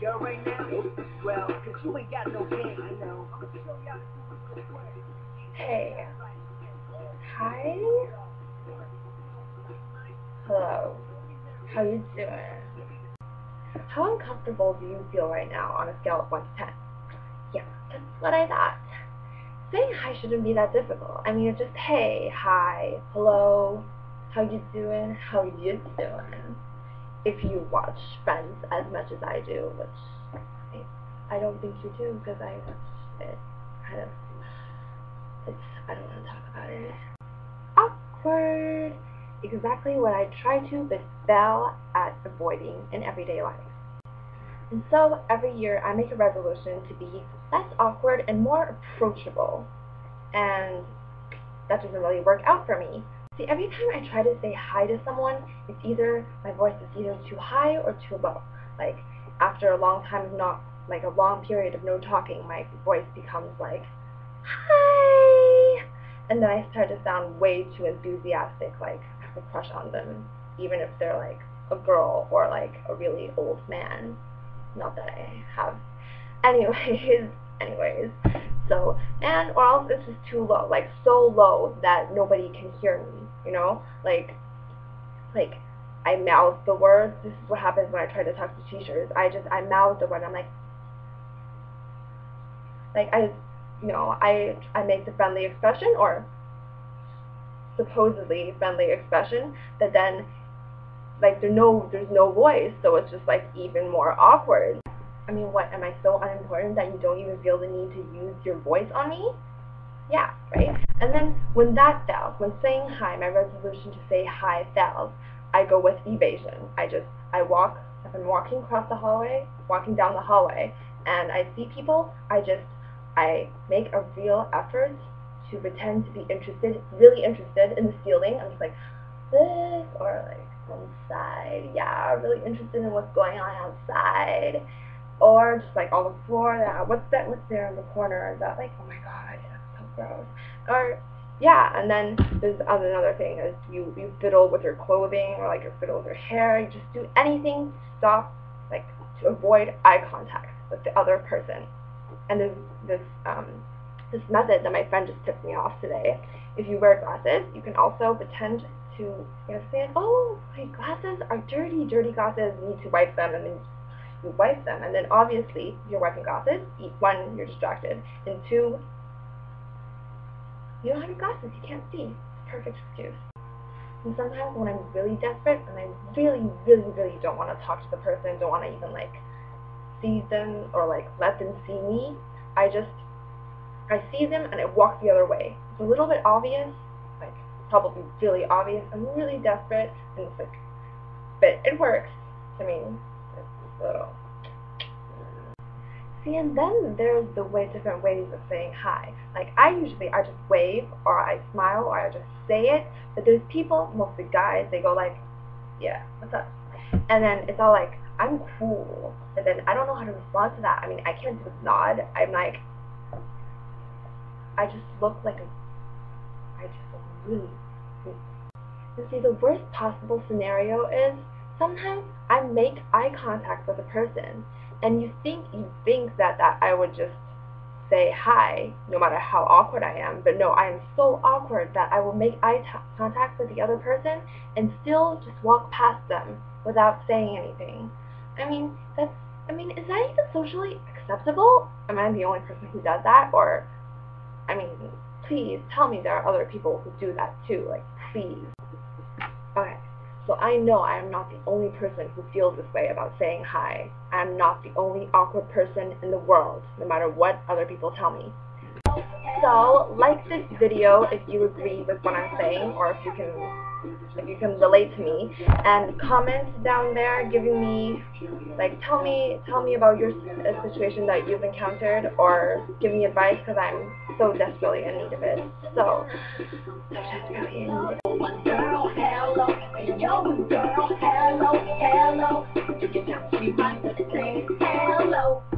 a girl right now? Well, cause you ain't got no game. I know. Hey. Hi. Hello. How you doing? How uncomfortable do you feel right now on a scale of 1 to 10? Yeah, that's what I thought. Saying hi shouldn't be that difficult. I mean, it's just hey, hi, hello, how you doing, how you doing. If you watch Friends as much as I do, which I, I don't think you do because I watch it kind of it's, I don't want to talk about it. Awkward. Exactly what I try to but fail at avoiding in everyday life. And so every year I make a resolution to be less awkward and more approachable. And that doesn't really work out for me. See, every time I try to say hi to someone, it's either, my voice is either too high or too low. Like, after a long time of not, like a long period of no talking, my voice becomes like, hi! And then I start to sound way too enthusiastic, like I have a crush on them, even if they're like a girl or like a really old man. Not that I have. Anyways, anyways. So, and or else it's just too low, like so low that nobody can hear me, you know? Like, like, I mouth the words. This is what happens when I try to talk to teachers. I just, I mouth the word. I'm like, like I you know, I I make the friendly expression or supposedly friendly expression, but then like there's no there's no voice, so it's just like even more awkward. I mean, what am I so unimportant that you don't even feel the need to use your voice on me? Yeah, right. And then when that fails, when saying hi, my resolution to say hi fails, I go with evasion. I just I walk. If I'm walking across the hallway, walking down the hallway, and I see people, I just I make a real effort to pretend to be interested, really interested in the ceiling. I'm just like this, or like on the side, yeah, really interested in what's going on outside, or just like on the floor. Yeah, what's that? What's there in the corner? Is that like, oh my god, that's. Or yeah, and then there's another thing is you you fiddle with your clothing or like you fiddle with your hair. You just do anything to stop, like to avoid eye contact with the other person and there's this um, this method that my friend just tipped me off today. If you wear glasses, you can also pretend to you know, say, "Oh, my glasses are dirty. Dirty glasses. Need to wipe them." And then you wipe them, and then obviously you're wiping glasses. One, you're distracted, and two, you don't have your glasses. You can't see. Perfect excuse. And sometimes when I'm really desperate and I really, really, really don't want to talk to the person, don't want to even like see them or like let them see me. I just I see them and I walk the other way. It's a little bit obvious, like probably really obvious. I'm really desperate and it's like but it works. I mean it's a little See, and then there's the way different ways of saying hi. Like I usually I just wave or I smile or I just say it. But there's people, mostly guys, they go like, yeah, what's up? And then it's all like, I'm cool. And then I don't know how to respond to that. I mean, I can't just nod. I'm like, I just look like a, I just look really, really. And see, the worst possible scenario is sometimes I make eye contact with a person, and you think you think that that I would just say hi, no matter how awkward I am. But no, I am so awkward that I will make eye contact with the other person and still just walk past them without saying anything. I mean, that's, I mean, is that even socially acceptable? Am I the only person who does that? Or, I mean, please tell me there are other people who do that too. Like, please. So I know I am not the only person who feels this way about saying hi. I am not the only awkward person in the world, no matter what other people tell me. So, like this video if you agree with what I'm saying, or if you can if you can relate to me and comment down there giving me like tell me tell me about your situation that you've encountered or give me advice because I'm so desperately in need of it so in need of Girl, You can tell me my hello.